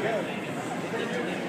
Time.